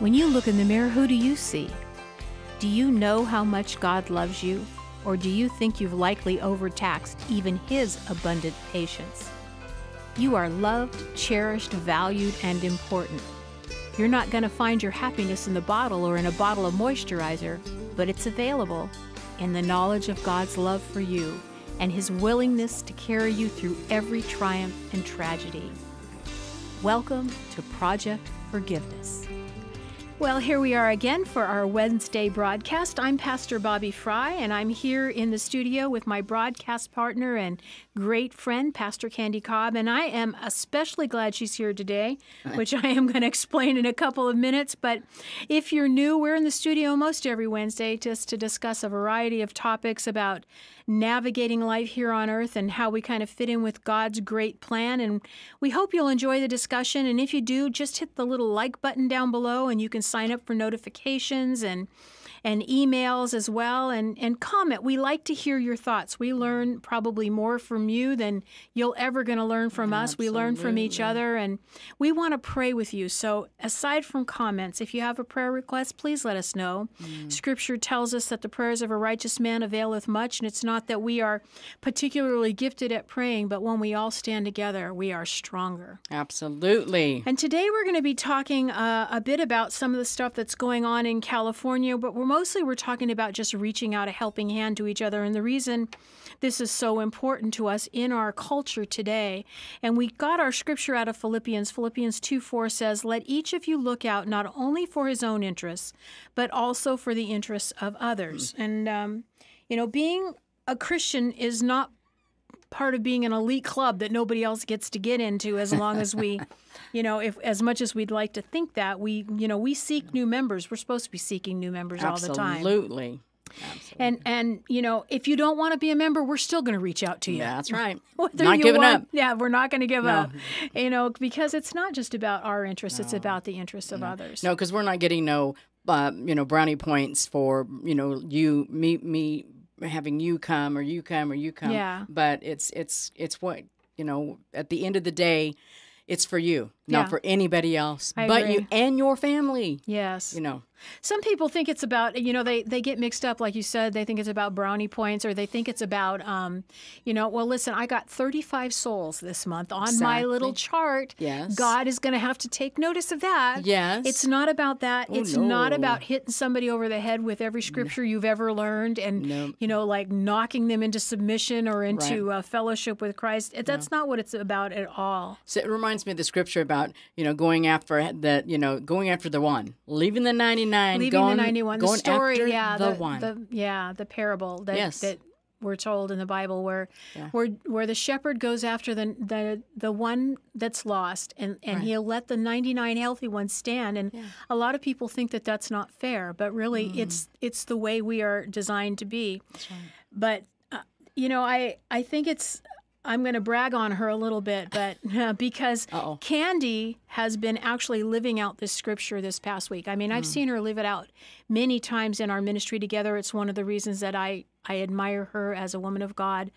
When you look in the mirror, who do you see? Do you know how much God loves you? Or do you think you've likely overtaxed even His abundant patience? You are loved, cherished, valued, and important. You're not going to find your happiness in the bottle or in a bottle of moisturizer, but it's available in the knowledge of God's love for you and His willingness to carry you through every triumph and tragedy. Welcome to Project Forgiveness. Well, here we are again for our Wednesday broadcast. I'm Pastor Bobby Fry, and I'm here in the studio with my broadcast partner and great friend, Pastor Candie Cobb. And I am especially glad she's here today, which I am going to explain in a couple of minutes. But if you're new, we're in the studio most every Wednesday just to discuss a variety of topics about navigating life here on earth and how we kind of fit in with God's great plan. And we hope you'll enjoy the discussion. And if you do, just hit the little like button down below and you can sign up for notifications and and emails as well and, and comment. We like to hear your thoughts. We learn probably more from you than you'll ever going to learn from Absolutely. us. We learn from each other and we want to pray with you. So, aside from comments, if you have a prayer request, please let us know. Mm. Scripture tells us that the prayers of a righteous man availeth much, and it's not that we are particularly gifted at praying, but when we all stand together, we are stronger. Absolutely. And today we're going to be talking uh, a bit about some of the stuff that's going on in California, but we're mostly we're talking about just reaching out a helping hand to each other. And the reason this is so important to us in our culture today, and we got our scripture out of Philippians. Philippians 2 4 says, Let each of you look out not only for his own interests, but also for the interests of others. Mm. And, um, you know, being a Christian is not part of being an elite club that nobody else gets to get into as long as we you know if as much as we'd like to think that we you know we seek new members we're supposed to be seeking new members Absolutely. all the time Absolutely. And and you know, if you don't want to be a member, we're still going to reach out to you. That's right. Whether not giving want, up. Yeah, we're not going to give no. up. You know, because it's not just about our interests; no. it's about the interests of no. others. No, because we're not getting no, uh, you know, brownie points for you know you me me having you come or you come or you come. Yeah. But it's it's it's what you know. At the end of the day, it's for you, not Yeah. for anybody else, I but agree. you and your family. Yes. You know. Some people think it's about, you know, they, they get mixed up, like you said. They think it's about brownie points or they think it's about, um, you know, well, listen, I got 35 souls this month on my little chart. Yes. God is going to have to take notice of that. Yes. It's not about that. Oh, it's not about hitting somebody over the head with every scripture you've ever learned and, No. you know, like knocking them into submission or into uh, fellowship with Christ. That's not what it's about at all. So it reminds me of the scripture about you know going after the you know going after the one, leaving the ninety nine, Leaving going, the 91, the story, yeah, the, the, one. the- yeah, the parable that Yes. that we're told in the Bible, where Yeah. where where the shepherd goes after the the the one that's lost, and and Right. he'll let the ninety nine healthy ones stand. And a lot of people think that that's not fair, but really, Mm. it's it's the way we are designed to be. But uh, you know, I I think it's. I'm going to brag on her a little bit, but because Uh-oh. Candie has been actually living out this scripture this past week. I mean, Mm. I've seen her live it out many times in our ministry together. It's one of the reasons that I, I admire her as a woman of God.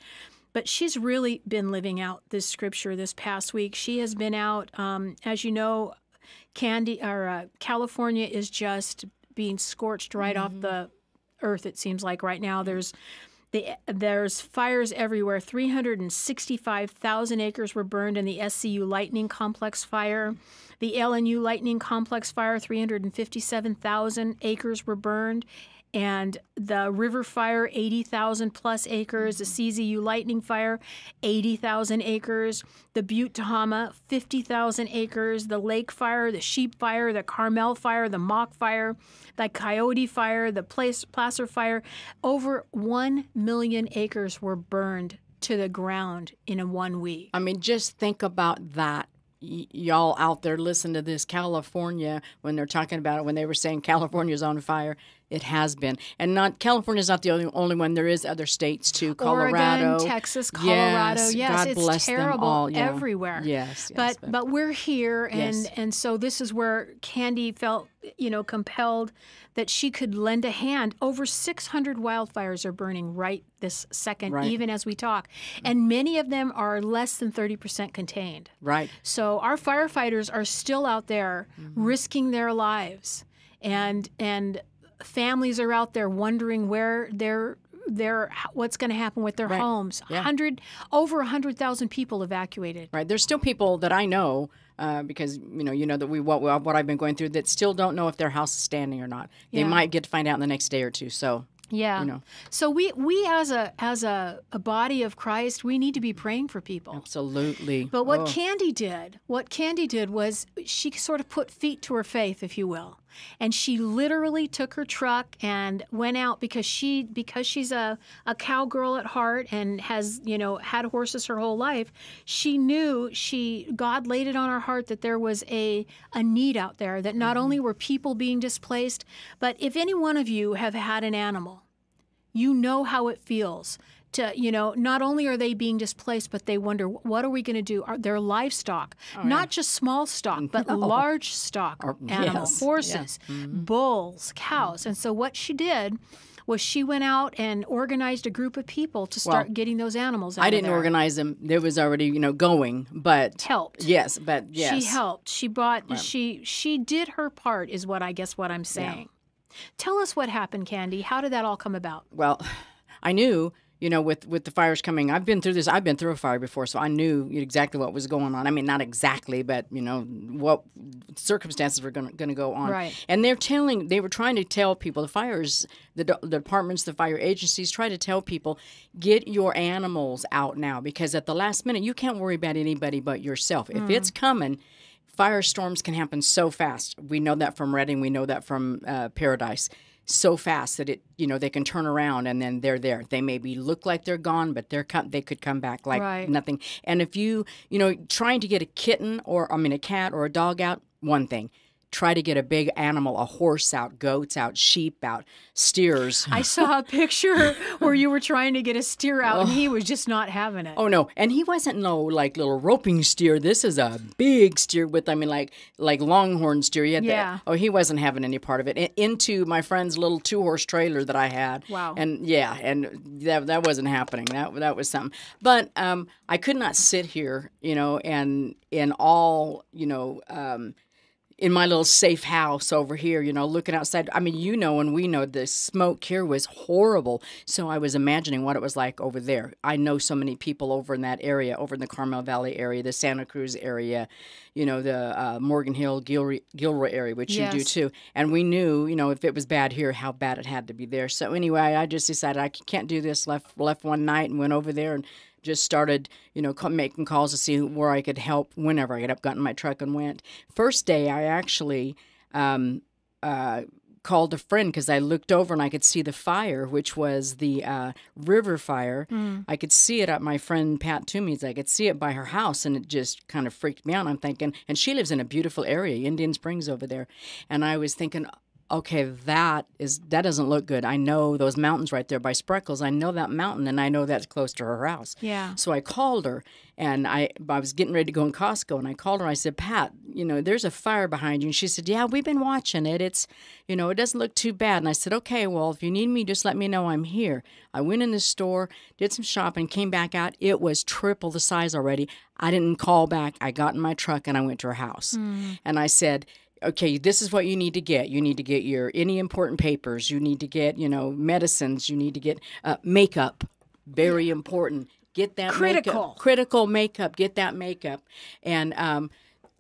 But she's really been living out this scripture this past week. She has been out, um, as you know, Candie or uh, California is just being scorched right off the earth. It seems like right now there's the, there's fires everywhere. 365,000 acres were burned in the SCU Lightning Complex fire. The LNU Lightning Complex fire, 357,000 acres were burned. And the river fire, 80,000 plus acres. The CZU lightning fire, 80,000 acres. The Butte Tehama, 50,000 acres. The lake fire, the sheep fire, the Carmel fire, the mock fire, the coyote fire, the placer fire. Over 1 million acres were burned to the ground in a one week. I mean, just think about that. Y- y'all out there listen to this California when they're talking about it when they were saying California's on fire it has been and not California's not the only, only one there is other states too Colorado Oregon, Texas, Colorado. yes, Yes, God it's bless terrible them all yeah. everywhere. yes, yes but, but we're here and Yes. and so this is where Candie felt you know compelled that she could lend a hand over 600 wildfires are burning right this second Right. even as we talk and many of them are less than 30% contained right so our firefighters are still out there Mm-hmm. risking their lives and and families are out there wondering where their their what's going to happen with their Right. homes. Yeah. Hundred over a hundred thousand people evacuated. Right. There's still people that I know uh, because you know you know that we what what I've been going through that still don't know if their house is standing or not. They might get to find out in the next day or two. So Yeah. you know So we we as a as a, a body of Christ, we need to be praying for people. absolutely. But what Oh. Candie did, what Candie did was she sort of put feet to her faith, if you will. And she literally took her truck and went out because she because she's a, a cowgirl at heart and has, you know, had horses her whole life, she knew she God laid it on her heart that there was a a need out there, that not mm-hmm. only were people being displaced, but if any one of you have had an animal, you know how it feels to you know not only are they being displaced but they wonder what are we going to do? Are their livestock oh, not just small stock but large stock animals yes, horses mm-hmm. bulls mm-hmm. cows. And so what she did was she went out and organized a group of people to start Well, getting those animals out I didn't organize them. There was already you know going, but helped. Yes, but yes, she helped. She bought she she did her part is what i guess what i'm saying. Tell us what happened Candie. How did that all come about? Well, I knew, you know, with with the fires coming, I've been through this. I've been through a fire before, so I knew exactly what was going on. I mean, not exactly, but you know what circumstances were going to go on. Right. And they're telling, they were trying to tell people, the fires, the, the departments, the fire agencies, try to tell people, get your animals out now because at the last minute, you can't worry about anybody but yourself. If it's coming. Firestorms can happen so fast. We know that from Redding. We know that from uh, Paradise so fast that it you know they can turn around and then they're there. They maybe look like they're gone but they're come they could come back like Right. nothing. And if you you know trying to get a kitten or i mean a cat or a dog out one thing try to get a big animal a horse out goats out sheep out steers I saw a picture where you were trying to get a steer out and he was just not having it. Oh no, and he wasn't no like little roping steer. This is a big steer with I mean like like longhorn steer. He Yeah. that. Oh, he wasn't having any part of it. Into my friend's little two horse trailer that I had. Wow. And yeah, and that that wasn't happening. That that was something. But um, I could not sit here, you know, and in all you know. Um, in my little safe house over here, you know, looking outside. I mean, you know, and we know the smoke here was horrible. So I was imagining what it was like over there. I know so many people over in that area, over in the Carmel Valley area, the Santa Cruz area, you know, the uh, Morgan Hill, Gilroy, Gilroy area, which you do too. And we knew, you know, if it was bad here, how bad it had to be there. So anyway, I just decided I can't do this. Left left one night and went over there and just started, you know, making calls to see where I could help whenever I got up, got in my truck, and went. First day, I actually um, uh, called a friend because I looked over and I could see the fire, which was the uh, river fire. I could see it at my friend Pat Toomey's. I could see it by her house, and it just kind of freaked me out. I'm thinking, and she lives in a beautiful area, Indian Springs over there, and I was thinking. Okay, that is that doesn't look good. I know those mountains right there by Spreckels. I know that mountain, and I know that's close to her house. Yeah. So I called her, and I I was getting ready to go in Costco, and I called her. I said, Pat, you know, there's a fire behind you, and she said, Yeah, we've been watching it. It's, you know, it doesn't look too bad. And I said, Okay, well, if you need me, just let me know I'm here. I went in the store, did some shopping, came back out. It was triple the size already. I didn't call back. I got in my truck and I went to her house, hmm. and I said. Okay, this is what you need to get. You need to get your any important papers. You need to get, you know, medicines. You need to get uh, makeup. Very important. Get that Critical. makeup. Critical makeup. Get that makeup. And um,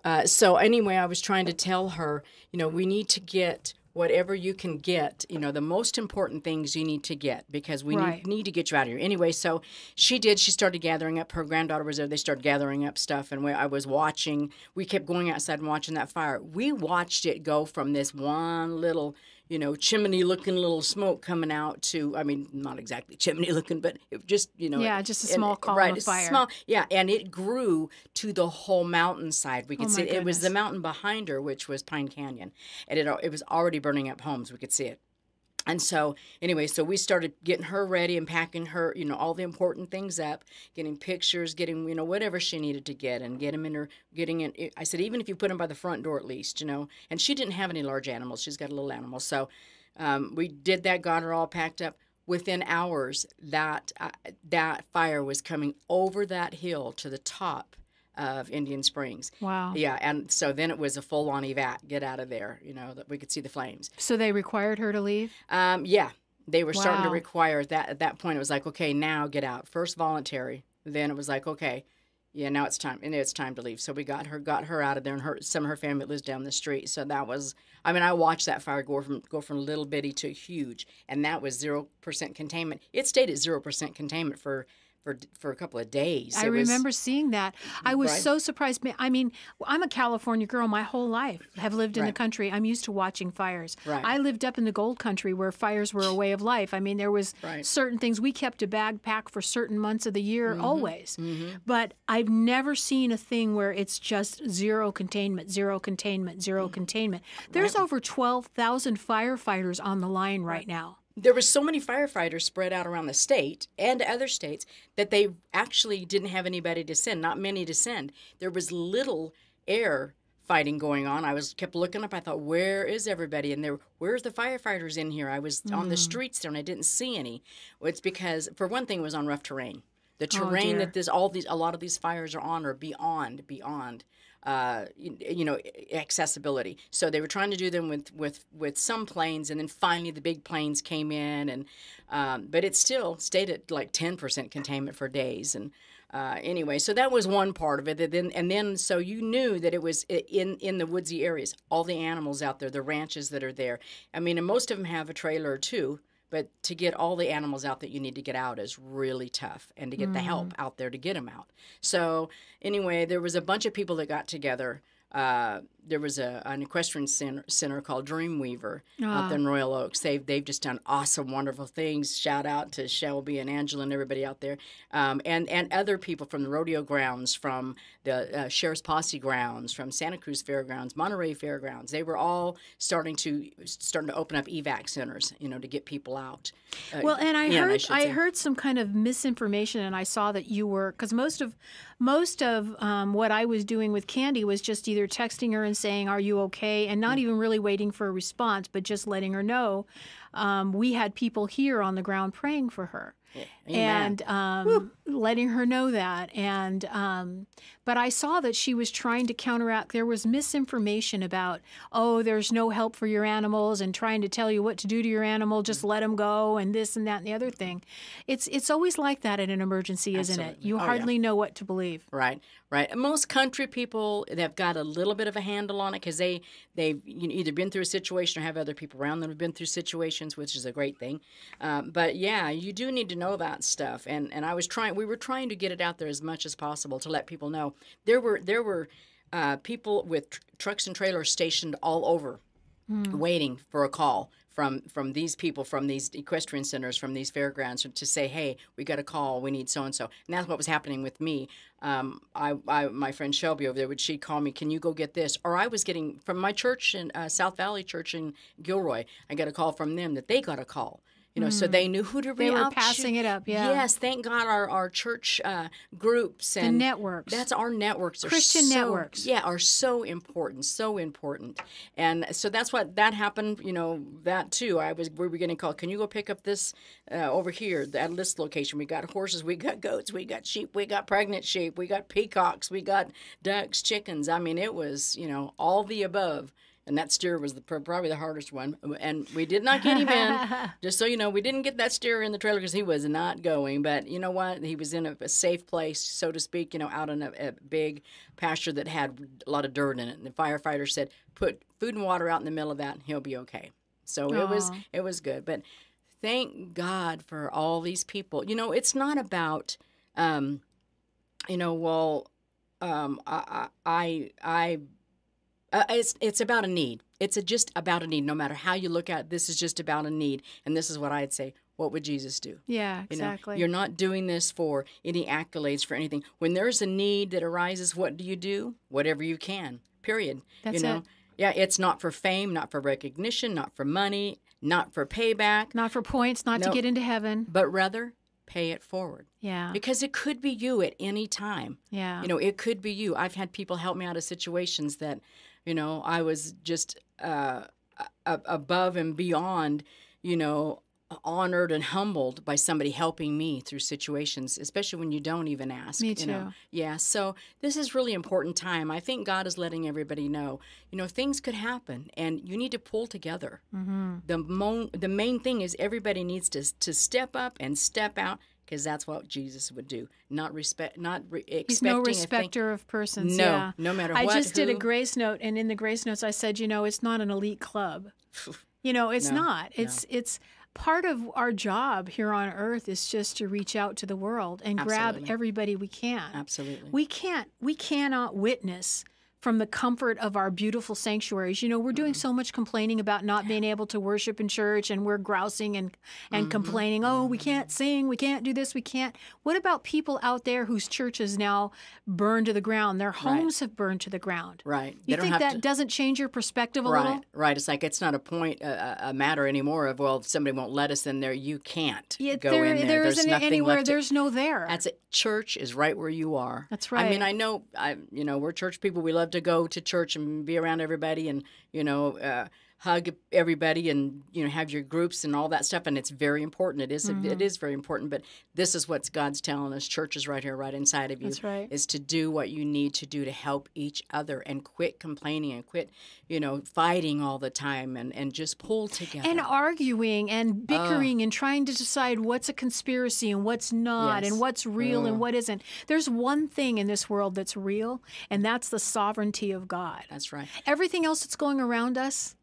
uh, so anyway, I was trying to tell her, you know, we need to get whatever you can get. You know, the most important things you need to get because we Right. need, need to get you out of here. Anyway, so she did. She started gathering up. Her granddaughter was there. They started gathering up stuff, and we, I was watching. We kept going outside and watching that fire. We watched it go from this one little. You know, chimney looking little smoke coming out to, I mean, not exactly chimney looking, but it just, you know. Yeah, just a and- small column right, of fire. Small, yeah, and it grew to the whole mountainside. We oh could Oh, see it. It was the mountain behind her, which was Pine Canyon, and it it was already burning up homes. We could see it. And so, anyway, so we started getting her ready and packing her, you know, all the important things up, getting pictures, getting, you know, whatever she needed to get, and get them in her, getting in. I said, even if you put them by the front door at least, you know. And she didn't have any large animals; she's got a little animal. So, um, we did that, got her all packed up. Within hours, that uh, that fire was coming over that hill to the top of Indian Springs. Wow. Yeah, and so then it was a full on evac, get out of there, you know, that we could see the flames. So they required her to leave? Um, yeah, they were starting to require that. At that point, it was like, okay, now get out. First voluntary, then it was like, okay, yeah, now it's time, and it's time to leave. So we got her, got her out of there, and her some of her family lives down the street. So that was, I mean, I watched that fire go from go from little bitty to huge, and that was zero percent containment. It stayed at zero percent containment for for for a couple of days. I It was- remember seeing that. I was Right. so surprised. I mean, I'm a California girl my whole life. Have lived in the country. I'm used to watching fires. Right. I lived up in the gold country where fires were a way of life. I mean, there was Right. certain things we kept a bag pack for certain months of the year Mm-hmm. always. But I've never seen a thing where it's just zero containment, zero containment, zero Mm. containment. There's over 12,000 firefighters on the line right now. There were so many firefighters spread out around the state and other states that they actually didn't have anybody to send not many to send. There was little air fighting going on. I was kept looking up. I thought where is everybody? And there where's the firefighters in here? I was on the mm. streets there and i didn't see any. It's because for one thing it was on rough terrain. The oh, terrain dear. that this all these a lot of these fires are on are beyond beyond uh, you, you know accessibility. So they were trying to do them with with with some planes, and then finally the big planes came in, and um, but it still stayed at like ten percent containment for days. And uh, anyway, so that was one part of it. And then and then so you knew that it was in in the woodsy areas, all the animals out there, the ranches that are there. I mean, and most of them have a trailer two. But to get all the animals out that you need to get out is really tough, and to get the help out there to get them out. So anyway, there was a bunch of people that got together. Uh, there was a, an equestrian center, center called Dreamweaver up in Royal Oaks. They've they've just done awesome, wonderful things. Shout out to Shelby and Angela and everybody out there, um, and and other people from the rodeo grounds, from the uh, Sheriff's Posse grounds, from Santa Cruz Fairgrounds, Monterey Fairgrounds. They were all starting to starting to open up evac centers, you know, to get people out. Uh, Well, and I in, heard should I, heard some kind of misinformation, and I saw that you were because most of most of um, what I was doing with Candie was just either texting her and saying, "Are you okay?" and Mm. not even really waiting for a response, but just letting her know. Um, we had people here on the ground praying for her. Amen. And um, letting her know that, and um, but I saw that she was trying to counteract. There was misinformation about, oh, there's no help for your animals, and trying to tell you what to do to your animal. Just let them go, and this and that and the other thing. It's it's always like that in an emergency, isn't it? You Oh, yeah. hardly know what to believe. Right, right. And most country people they've got a little bit of a handle on it because they they've you know, either been through a situation or have other people around them who've been through situations, which is a great thing. Um, but yeah, you do need to know that stuff. And and I was trying, we were trying to get it out there as much as possible to let people know. There were there were uh, people with tr- trucks and trailers stationed all over waiting for a call from from these people from these equestrian centers from these fairgrounds to say hey we got a call. We need so and so and that's what was happening with me. Um, I, I my friend shelby over there would she call me can you go get this? Or i was getting from my church in uh, south valley church in gilroy i got a call from them that they got a call you know, so they knew who to They reach were out to. passing it up, yeah. Yes, thank God our, our church uh, groups and networks. That's our networks. Christian so- networks. Yeah, are so important, so important. And so that's what that happened. You know that too. I was we were getting called. Can you go pick up this uh, over here at this location? We got horses, we got goats, we got sheep, we got pregnant sheep, we got peacocks, we got ducks, chickens. I mean, it was you know all the above. And that steer was the, probably the hardest one. And we did not get him in. Just so you know, we didn't get that steer in the trailer because he was not going. But you know what? He was in a, a safe place, so to speak, you know, out in a, a big pasture that had a lot of dirt in it. And the firefighter said, put food and water out in the middle of that and he'll be okay. So it was it was good. But thank God for all these people. You know, it's not about, um, you know, well, um, I, I, I, uh, it's it's about a need. It's a, just about a need. No matter how you look at it, this is just about a need. And this is what I'd say. What would Jesus do? Yeah, You know, exactly. you're not doing this for any accolades for anything. When there's a need that arises, what do you do? Whatever you can. Period. That's you know. it. Yeah, it's not for fame, not for recognition, not for money, not for payback, not for points, not No. to get into heaven. but rather pay it forward. Yeah, Because it could be you at any time. yeah. You know, it could be you. I've had people help me out of situations that, you know, I was just uh, above and beyond, you know, honored and humbled by somebody helping me through situations, especially when you don't even ask. Me You know? too. Yeah. So this is really important time. I think God is letting everybody know, you know, things could happen, and you need to pull together. Mm-hmm. The mo- the main thing is everybody needs to to step up and step out. Because that's what Jesus would do. Not respect, not re- expecting. He's no respecter of persons. No, yeah. no matter I what, just did a grace note, and in the grace notes, I said, you know, it's not an elite club. you know, it's No, not. It's it's part of our job here on earth is just to reach out to the world and grab everybody we can. Absolutely. We can't. We cannot witness from the comfort of our beautiful sanctuaries. You know, we're doing mm-hmm. so much complaining about not being able to worship in church and we're grousing and and mm-hmm. complaining, "Oh, we can't sing, we can't do this, we can't." What about people out there whose churches now burned to the ground? Their homes have burned to the ground. right. You They think that to- doesn't change your perspective a right, little? right. It's like it's not a point, a, a- matter anymore of well, if somebody won't let us in there, you can't Yeah, go there, in there. there There's nothing anywhere. left to- There's no there. That's it. Church is right where you are. That's right. I mean. I know, I you know, we're church people. We love to go to church and be around everybody, and you know, uh, hug everybody, and you know, have your groups and all that stuff. And it's very important. It is- Mm-hmm. it is very important. But this is what God's telling us. Church is right here, right inside of you. That's right. Is to do what you need to do to help each other and quit complaining and quit, you know, fighting all the time and and just pull together. and arguing and bickering and trying to decide what's a conspiracy and what's not Yes. and what's real and what isn't. There's one thing in this world that's real, and that's the sovereignty of God. That's right. Everything else that's going around us,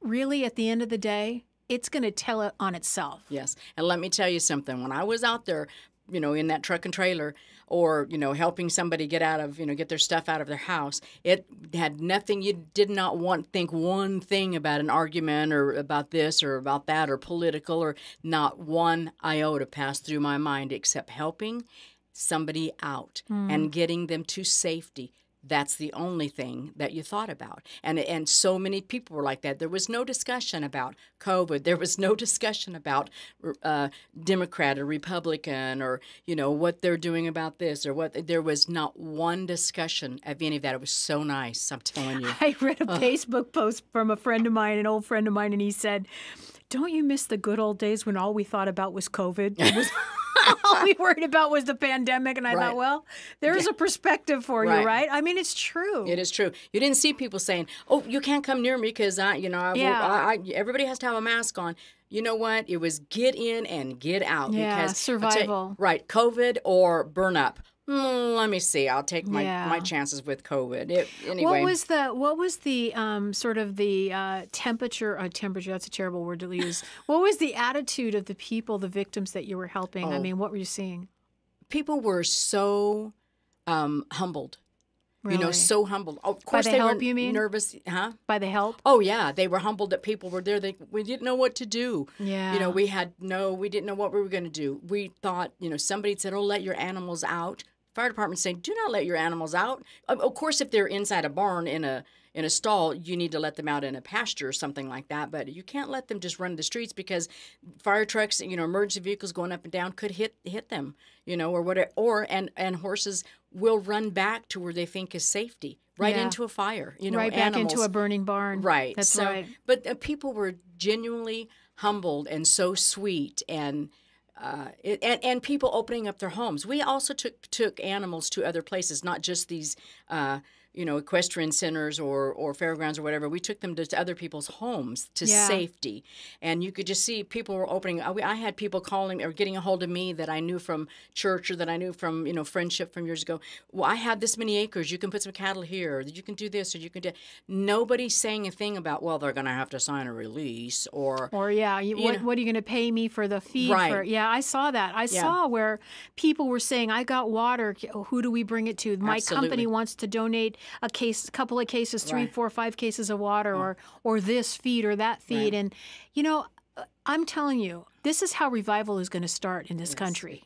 really, at the end of the day, it's going to tell it on itself. Yes. And let me tell you something. When I was out there, you know, in that truck and trailer or, you know, helping somebody get out of, you know, get their stuff out of their house, it had nothing you did not want think one thing about an argument or about this or about that or political or not one iota passed through my mind except helping somebody out hmm. and getting them to safety. That's the only thing that you thought about. And and so many people were like that. There was no discussion about COVID. There was no discussion about uh, Democrat or Republican or you know what they're doing about this or what. There was not one discussion of any of that. It was so nice. I'm telling you. I read a Facebook post from a friend of mine, an old friend of mine, and he said, Don't you miss the good old days when all we thought about was COVID? All we worried about was the pandemic. And I Right. thought, well, there's a perspective for you, Right. right? I mean, it's true. It is true. You didn't see people saying, "Oh, you can't come near me because I, you know, I, Yeah. I, I, everybody has to have a mask on." You know what? It was get in and get out. Yeah, because I'll you- survival. right, COVID or burn up. Mm, let me see. I'll take my, Yeah. my chances with COVID. It, anyway, What was the what was the um, sort of the uh, temperature? Uh, temperature. That's a terrible word to use. what was the attitude of the people, the victims that you were helping? I Oh. mean, what were you seeing? people were so um, humbled. You know, so humbled. Of course, the they help, were you mean? nervous, huh? By the help? Oh yeah, they were humbled that people were there. They we didn't know what to do. Yeah. You know, we had no, we didn't know what we were going to do. We thought, you know, somebody said, "Oh, let your animals out." Fire department saying, "Do not let your animals out." Of course, if they're inside a barn in a in a stall, you need to let them out in a pasture or something like that. But you can't let them just run the streets because fire trucks, you know, emergency vehicles going up and down could hit hit them, you know, or whatever. Or and and horses will run back to where they think is safety, right Yeah. into a fire. You know, right back into a burning barn. Right. That's so, right. But uh, people were genuinely humbled and so sweet and. Uh, it, and and people opening up their homes. We also took took animals to other places, not just these, uh, you know, equestrian centers or or fairgrounds or whatever. We took them to, to other people's homes to Yeah. safety, and you could just see people were opening. I, I had people calling or getting a hold of me that I knew from church or that I knew from you know friendship from years ago. Well, I have this many acres. You can put some cattle here. Or you can do this or you can do. Nobody's saying a thing about well they're going to have to sign a release or Or yeah, you, what, know- what are you going to pay me for the feed? Right. For, yeah, I saw that. I saw where people were saying, "I got water. Who do we bring it to? My company wants to donate a case, a couple of cases, three, Right. four, five cases of water, or or this feed or that feed." Right. And you know, uh, I'm telling you, this is how revival is going to start in this country.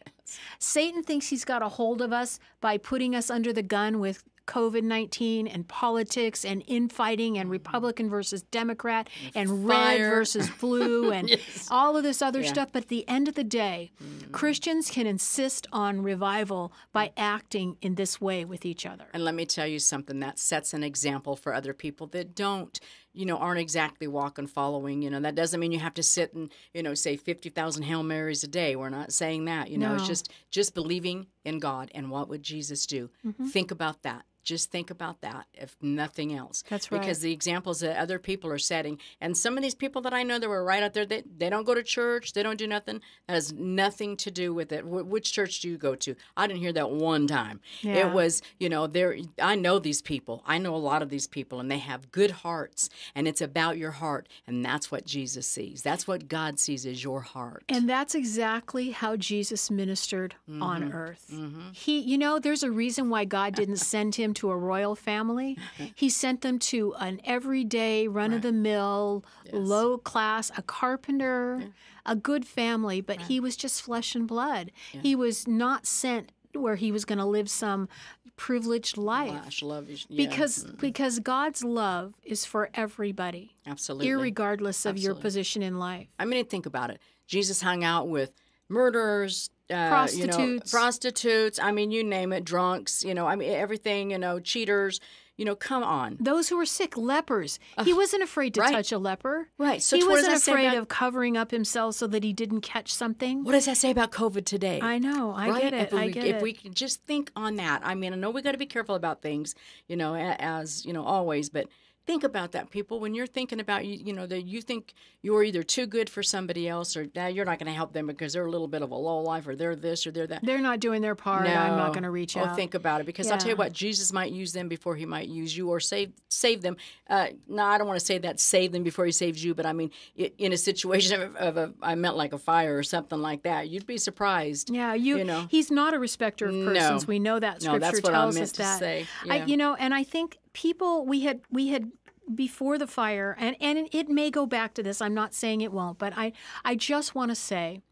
Satan thinks he's got a hold of us by putting us under the gun with COVID 19 and politics and infighting and Republican versus Democrat and red versus blue and Yes. all of this other Yeah. stuff. But at the end of the day, Mm. Christians can insist on revival by acting in this way with each other. And let me tell you something that sets an example for other people that don't, you know, aren't exactly walking following. You know, that doesn't mean you have to sit and, you know, say 50,000 Hail Marys a day. We're not saying that. You know, it's just just believing in God and what would Jesus do. Mm-hmm. Think about that. Just think about that, if nothing else. That's right. Because the examples that other people are setting, and some of these people that I know that were right out there, they, they don't go to church, they don't do nothing. That has nothing to do with it. Wh- which church do you go to? I didn't hear that one time. Yeah. It was, you know, there. I know these people. I know a lot of these people, and they have good hearts, and it's about your heart, and that's what Jesus sees. That's what God sees as your heart. And that's exactly how Jesus ministered Mm-hmm. on earth. He, you know, there's a reason why God didn't send him to a royal family. He sent them to an everyday, run of the mill, low class, a carpenter, a good family, but he was just flesh and blood. He was not sent where he was going to live some privileged life. Gosh, love you. Yeah, Because mm. because God's love is for everybody, absolutely. irregardless of your position in life. I mean, think about it. Jesus hung out with murderers, uh, You know, Prostitutes. prostitutes. I mean, you name it. Drunks. You know, I mean, everything. You know, cheaters. You know, come on. Those who were sick, lepers. he wasn't afraid to right. touch a leper. Right. So he wasn't afraid about- of covering up himself so that he didn't catch something. What does that say about COVID today? I know. I right? get it. If we, I get if it. we could just think on that. I mean, I know we got to be careful about things, you know, as you know, always. But think about that, people. When you're thinking about you, you know, that you think you're either too good for somebody else, or nah, you're not going to help them because they're a little bit of a low life, or they're this, or they're that. They're not doing their part. I'm not going to reach oh, out. think about it because I'll tell you what, Jesus might use them before he might use you or save save them. Uh, no, I don't want to say that save them before he saves you, but I mean in a situation of, of a, I meant like a fire or something like that. You'd be surprised. yeah, you, you know. he's not a respecter of persons. No. We know that No, scripture that's what I tells meant us to that. say. I, you know, and I think people we had we had before the fire, and and it may go back to this. I'm not saying it won't, but I I just want to say.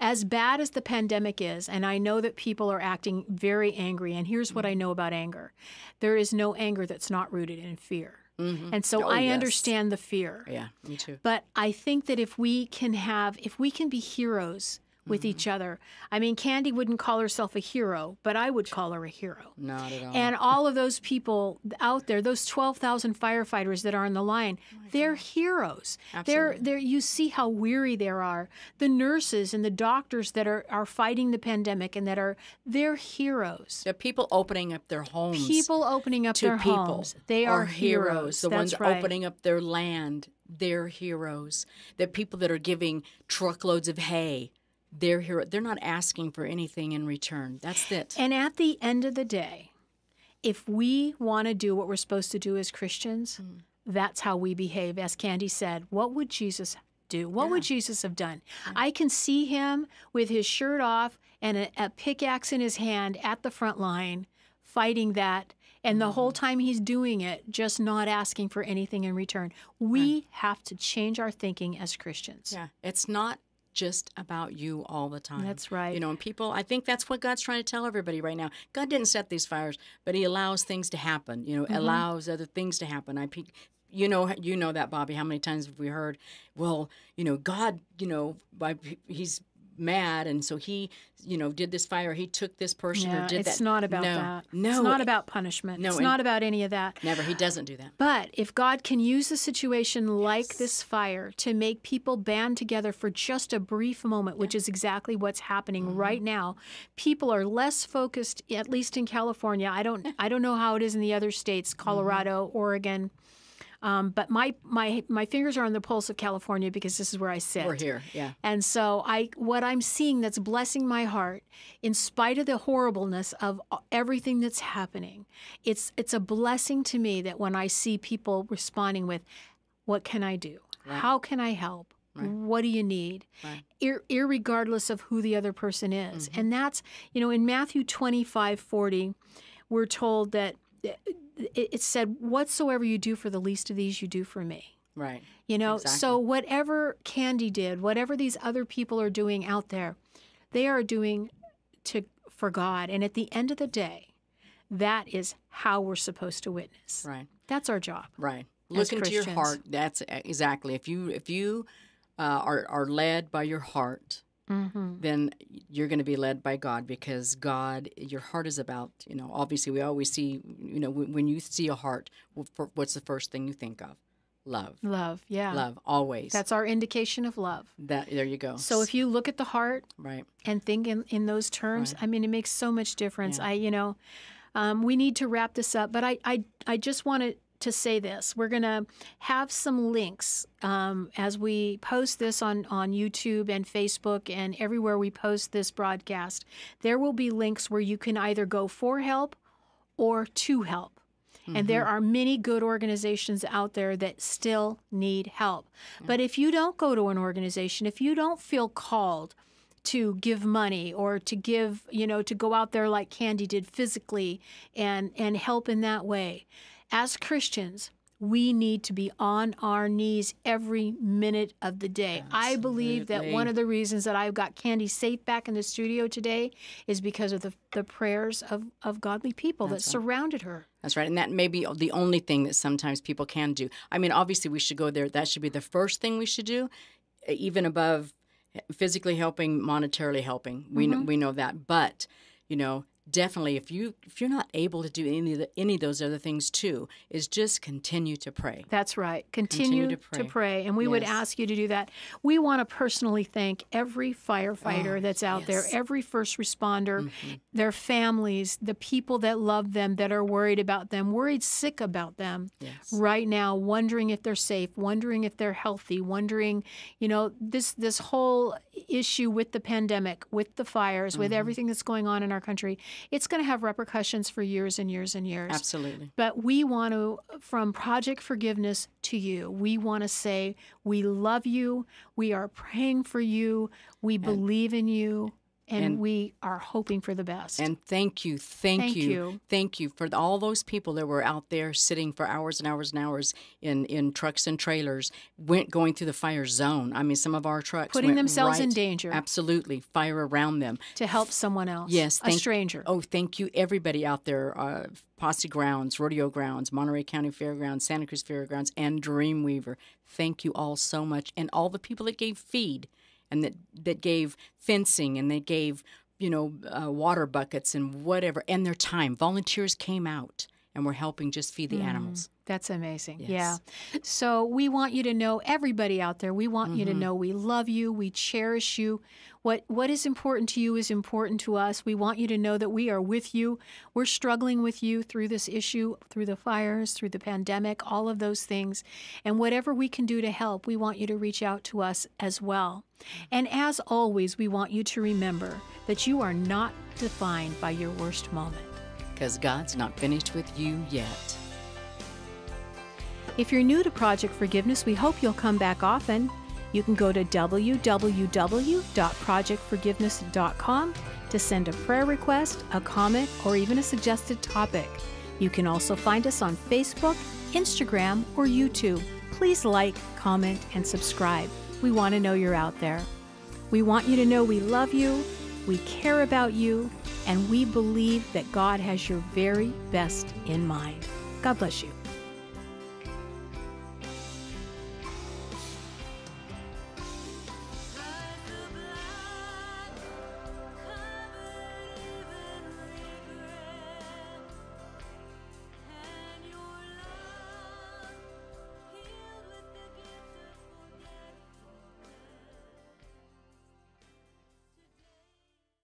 As bad as the pandemic is, and I know that people are acting very angry, and here's what I mm-hmm. know about anger there is no anger that's not rooted in fear. Mm-hmm. And so Oh, I yes. understand the fear. Yeah, me too. But I think that if we can have, if we can be heroes with Mm-hmm. each other, I mean, Candie wouldn't call herself a hero, but I would call her a hero. Not at all. And all of those people out there, those 12,000 firefighters that are on the line, they're heroes. Absolutely. They're, they're, you see how weary they are. The nurses and the doctors that are, are fighting the pandemic and that are, they're heroes. the people opening up their homes People opening up their people homes, they are, heroes. The That's ones right. opening up their land, they're heroes. The people that are giving truckloads of hay, they're hero. They're not asking for anything in return. That's it. And at the end of the day, if we want to do what we're supposed to do as Christians, Hmm. that's how we behave. As Candie said, what would Jesus do? What would Jesus have done? I can see him with his shirt off and a, a pickaxe in his hand at the front line fighting that. And the Mm-hmm. whole time he's doing it, just not asking for anything in return. We have to change our thinking as Christians. Yeah, it's not just about you all the time. That's right. You know, and people, I think that's what God's trying to tell everybody right now. God didn't set these fires, but He allows things to happen. You know, Mm-hmm. allows other things to happen. I, pe- you know, you know that Bobby. How many times have we heard? Well, you know, God, you know, by He's mad, and so He, you know, did this fire. He took this person Yeah, or did that it's not about no, that. No, it's not about punishment. no, it's not about any of that. Never. He doesn't do that. But if God can use a situation like this fire to make people band together for just a brief moment, which is exactly what's happening Mm-hmm. right now, people are less focused, at least in California. I don't, I don't know how it is in the other states, Mm-hmm. Colorado, Oregon. Um, but my, my, my fingers are on the pulse of California because this is where I sit. We're here. Yeah. And so I what I'm seeing that's blessing my heart in spite of the horribleness of everything that's happening. It's it's a blessing to me that when I see people responding with what can I do? How can I help? What do you need? Right. Ir- irregardless of who the other person is. And that's, you know, in Matthew 25 40, we're told that it, it said, Whatsoever you do for the least of these, you do for me. Right. You know, Exactly. so whatever Candie did, whatever these other people are doing out there, they are doing to for God. And at the end of the day, that is how we're supposed to witness. Right. That's our job. Right. Look into your heart. That's exactly. If you if you uh, are are led by your heart, Mm-hmm. then you're going to be led by God because God, your heart is about. You know, obviously, we always see. You know, when, when you see a heart, what's the first thing you think of? Love. Love, yeah. Love. Always. That's our indication of love. that. There you go. So if you look at the heart right. and think in, in those terms, Right. I mean, it makes so much difference. Yeah. I, you know, um, we need to wrap this up, but I, I, I just want to say this. We're going to have some links um, as we post this on, on YouTube and Facebook and everywhere we post this broadcast. There will be links where you can either go for help or to help. And there are many good organizations out there that still need help. But if you don't go to an organization, if you don't feel called to give money or to give, you know, to go out there like Candie did physically and and help in that way, as Christians, we need to be on our knees every minute of the day. I believe that one of the reasons that I've got Candie safe back in the studio today is because of the, the prayers of, of godly people that surrounded her. That's right. And that may be the only thing that sometimes people can do. I mean, obviously, we should go there. That should be the first thing we should do, even above physically helping, monetarily helping. We, know, mm-hmm. we know that. But, you know, definitely if you if you're not able to do any of the, any of those other things too is just continue to pray That's right. Continue, to to, pray. pray. And we would ask you to do that. We want to personally thank every firefighter Oh, that's out there, yes. Mm-hmm. every first responder, their families, the people that love them, that are worried about them, worried sick about them yes right now, wondering if they're safe, wondering if they're healthy, wondering, you know, this this whole issue with the pandemic, with the fires, with everything that's going on in our country, it's going to have repercussions for years and years and years. absolutely But we want to, from Project Forgiveness to you, we want to say, we love you. We are praying for you. We believe in you. And, and- we are hoping for the best. and thank you thank, Thank you, you. thank you for all those people that were out there sitting for hours and hours and hours in in trucks and trailers went going through the fire zone i mean some of our trucks Putting themselves in danger. absolutely fire around them to help someone else. Yes, A stranger. Oh, thank you, everybody out there. Uh, Posse Grounds, Rodeo Grounds, Monterey County Fairgrounds, Santa Cruz Fairgrounds, and Dreamweaver. Thank you all so much, and all the people that gave feed, and that that gave fencing, and they gave you know uh, water buckets and whatever, and their time. Volunteers came out and we're helping just feed the animals. That's amazing. Yes. Yeah. So we want you to know, everybody out there, we want Mm-hmm. you to know we love you, we cherish you. What what is important to you is important to us. We want you to know that we are with you. We're struggling with you through this issue, through the fires, through the pandemic, all of those things. And whatever we can do to help, we want you to reach out to us as well. And as always, we want you to remember that you are not defined by your worst moment. Because God's not finished with you yet. If you're new to Project Forgiveness, we hope you'll come back often. You can go to www.projectforgiveness.com to send a prayer request, a comment, or even a suggested topic. You can also find us on Facebook, Instagram, or YouTube. Please like, comment, and subscribe. We want to know you're out there. We want you to know we love you, we care about you, and we believe that God has your very best in mind. God bless you.